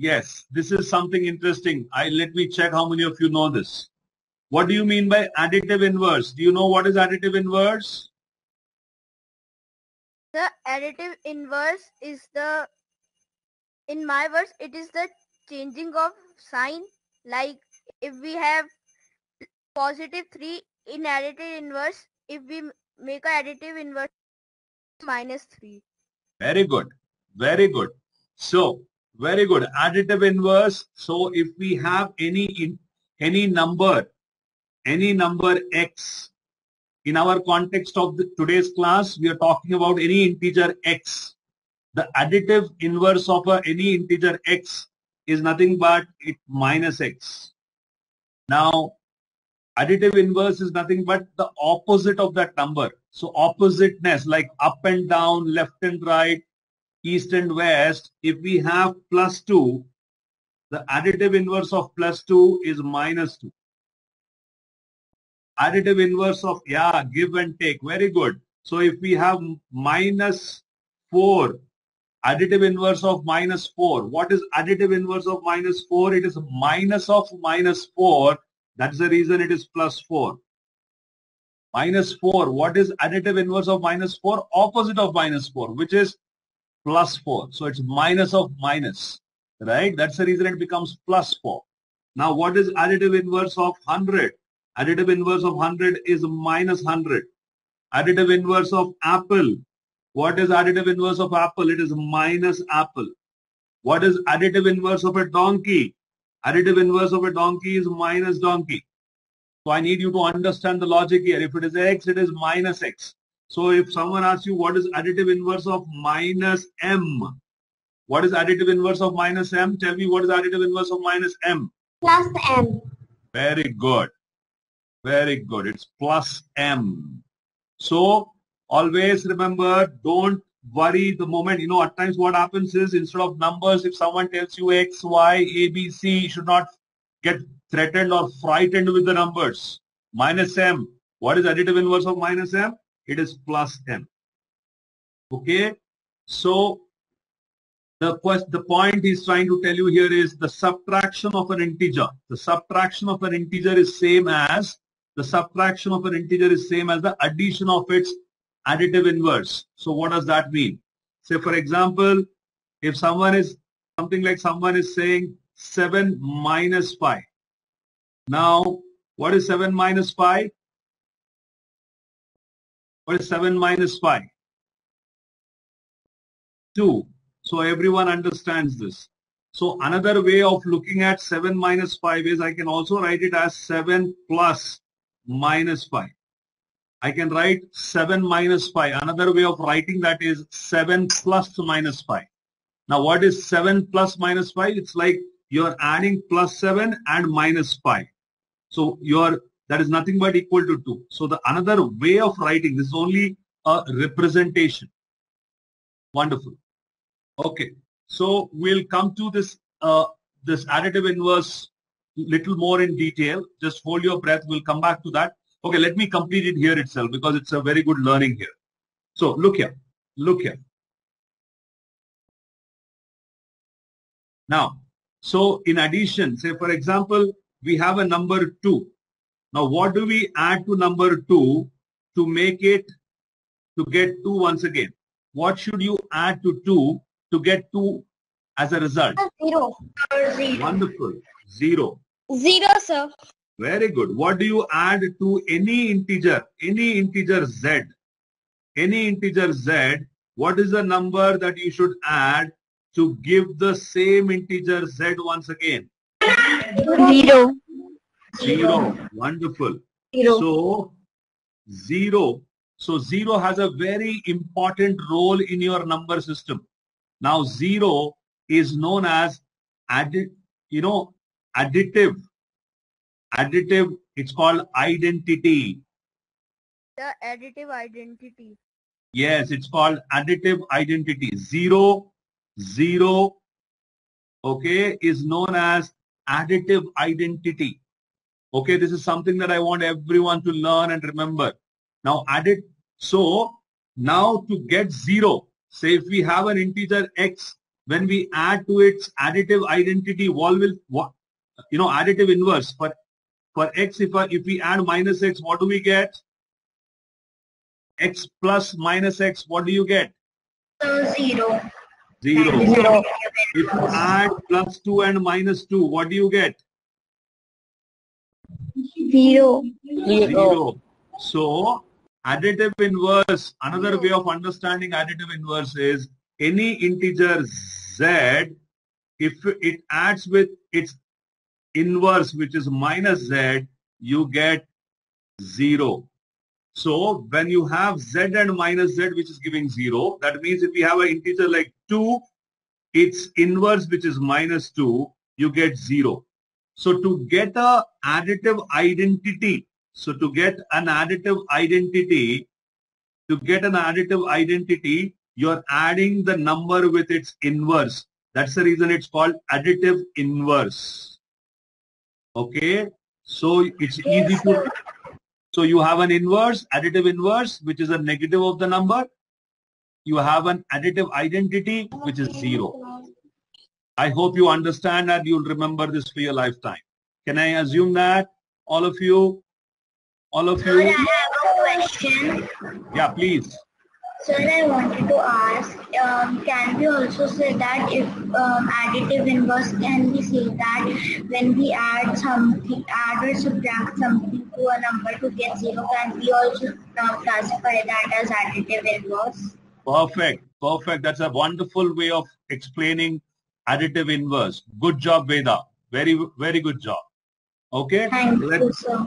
Yes, this is something interesting. I let me check how many of you know this. What do you mean by additive inverse? Do you know what is additive inverse? The additive inverse is the, in my words, it is the changing of sign. Like if we have positive 3 in additive inverse, if we make a additive inverse minus 3. Very good. Very good. So, very good. Additive inverse. So, if we have any in, any number, any number x, in our context of the, today's class, we are talking about any integer x. The additive inverse of a, any integer x is nothing but it minus x. Now, additive inverse is nothing but the opposite of that number. So oppositeness like up and down, left and right, east and west, if we have plus 2, the additive inverse of plus 2 is minus 2. Additive inverse of, yeah, give and take, very good. So if we have minus 4, additive inverse of minus 4, what is additive inverse of minus 4? It is minus of minus 4, that's the reason it is plus 4 minus 4. What is additive inverse of minus 4? Opposite of minus 4, which is plus 4. So it's minus of minus, right? That's the reason it becomes plus 4. Now what is additive inverse of 100? Additive inverse of 100 is minus 100. Additive inverse of apple. What is additive inverse of apple? It is minus apple. What is additive inverse of a donkey? Additive inverse of a donkey is minus donkey. So I need you to understand the logic here. If it is x, it is minus x. So if someone asks you what is additive inverse of minus m, what is additive inverse of minus m? Tell me what is additive inverse of minus m? Plus m. Very good. Very good. It's plus m. So always remember, don't worry the moment. You know, at times what happens is instead of numbers, if someone tells you x, y, a, b, c, you should not get threatened or frightened with the numbers. Minus m. What is additive inverse of minus m? It is plus m. Okay. So the quest, the point he's trying to tell you here is the subtraction of an integer. The subtraction of an integer is same as the subtraction of an integer is same as the addition of its additive inverse. So what does that mean? Say for example, if someone is something like someone is saying 7 minus 5. Now, what is 7 minus 5? What is 7 minus 5? 2. So everyone understands this. So another way of looking at 7 minus 5 is I can also write it as 7 plus minus 5. I can write 7 minus 5. Another way of writing that is 7 plus minus 5. Now what is 7 plus minus 5? It's like you're adding plus 7 and minus 5. So your that is nothing but equal to 2. So the another way of writing, this is only a representation. Wonderful. Okay. So we'll come to this uh, this additive inverse little more in detail. Just hold your breath. We'll come back to that. Okay, let me complete it here itself because it's a very good learning here. So look here. Look here. Now, so in addition, say for example, we have a number 2. Now what do we add to number 2 to make it to get 2 once again? What should you add to 2 to get 2 as a result? Uh, zero. Wonderful. 0. Zero, sir. Very good. What do you add to any integer? Any integer z. Any integer z. What is the number that you should add to give the same integer z once again? Zero. Zero. Wonderful. Zero. So, zero. So, zero has a very important role in your number system. Now, zero is known as added, you know, additive. Additive, it's called identity. The additive identity. Yes, it's called additive identity. Zero, zero, okay, is known as additive identity. Okay, this is something that I want everyone to learn and remember. Now add it. So now to get zero, say if we have an integer x, when we add to its additive identity, what will what you know additive inverse for for x if I, if we add minus x, what do we get? x plus minus x, what do you get? So zero. Zero. Zero. If you add plus 2 and minus 2, what do you get? Zero. Zero. So additive inverse, another way of understanding additive inverse is any integer z, if it adds with its inverse, which is minus z, you get zero. So when you have z and minus z, which is giving zero, that means if we have an integer like 2, its inverse, which is minus 2, you get zero. So to get a additive identity, so to get an additive identity, to get an additive identity, you're adding the number with its inverse. That's the reason it's called additive inverse. Okay. So it's easy to, so you have an inverse, additive inverse, which is a negative of the number. You have an additive identity, which is zero. I hope you understand that you'll remember this for your lifetime. Can I assume that? All of you? All of Sir, I you? have a question. Yeah, please. Sir, I wanted to ask, um, can we also say that if um, additive inverse, can we say that when we add something, add or subtract something to a number to get zero, can we also uh, classify that as additive inverse? Perfect. Perfect. That's a wonderful way of explaining additive inverse. Good job, Veda. Very, very good job. Okay. Thank Let- you, sir.